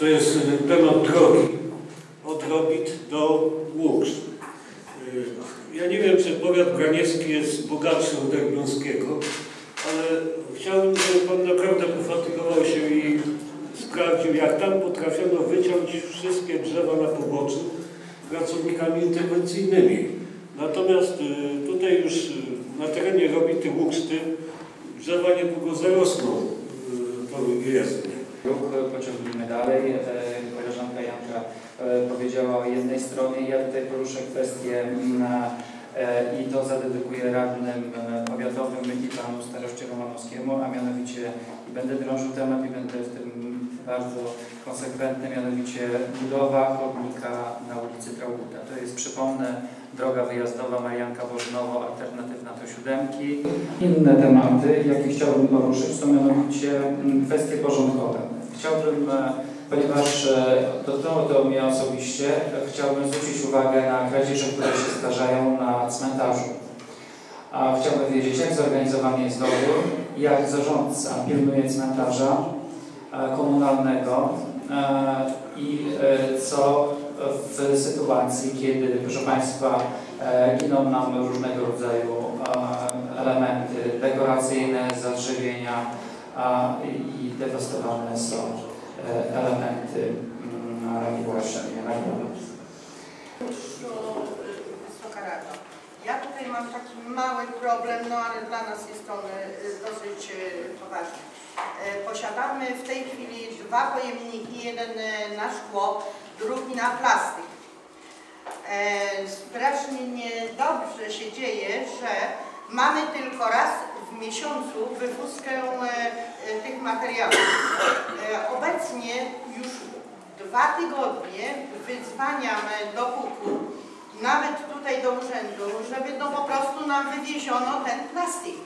To jest temat drogi. Od Robit do Łuks. Y, Ja nie wiem, czy powiat graniecki jest bogatszy od Elbląskiego, ale chciałbym, żeby Pan naprawdę pofatygował się i sprawdził, jak tam potrafiono wyciąć wszystkie drzewa na poboczu pracownikami interwencyjnymi. Natomiast y, tutaj już y, na terenie Robity Łuksty drzewa niedługo zarosną tą jezdnię. Ruch pociągnijmy dalej. E, Koleżanka Janka e, powiedziała o jednej stronie. Ja tutaj poruszę kwestię e, i to zadedykuję radnym powiatowym i panu staroście Romanowskiemu, a mianowicie będę drążył temat i będę w tym bardzo konsekwentny, mianowicie budowa chodnika na ulicy Trauguta. To jest, przypomnę, droga wyjazdowa Marianka Bożnowo, alternatywna do siódemki. Inne tematy, jakie chciałbym poruszyć, to mianowicie mm, kwestie porządkowe. Chciałbym, e, ponieważ e, dotknęło to mnie osobiście, chciałbym zwrócić uwagę na kradzieże, które się zdarzają na cmentarzu. A chciałbym wiedzieć, jak zorganizowany jest dobór, jak zarządca pilnuje cmentarza e, komunalnego i co w sytuacji, kiedy, proszę Państwa, e, giną nam różnego rodzaju e, elementy dekoracyjne, zadrzewienia i dewastowane są e, elementy mm, właśnie regionu. Wysoka Rado. Ja tutaj mam taki mały problem, no ale dla nas jest on dosyć poważny. E, Posiadamy w tej chwili dwa pojemniki, jeden y, na szkło, drugi na plastyk. E, Strasznie niedobrze się dzieje, że mamy tylko raz w miesiącu wywózkę e, e, tych materiałów. E, Obecnie już dwa tygodnie wyzwaniam do KUK-u, nawet tutaj do urzędu, żeby no po prostu nam wywieziono ten plastik.